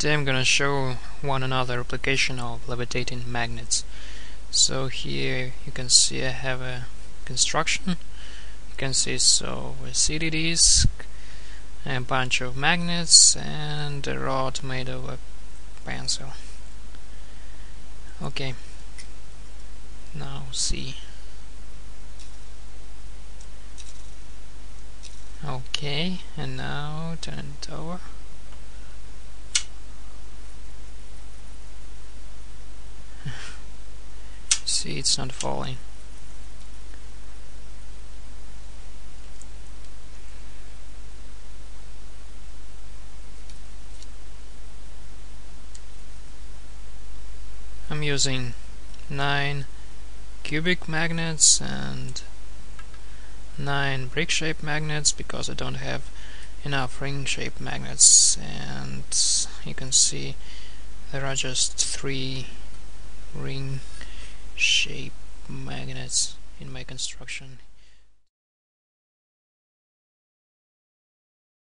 Today I'm gonna show one another application of levitating magnets. So here you can see I have a construction. You can see so a CD disk, a bunch of magnets, and a rod made of a pencil. Okay. Now see. Okay, and now turn it over. See, it's not falling. I'm using 9 cubic magnets and 9 brick shaped magnets because I don't have enough ring shaped magnets and you can see there are just 3 ring shape magnets in my construction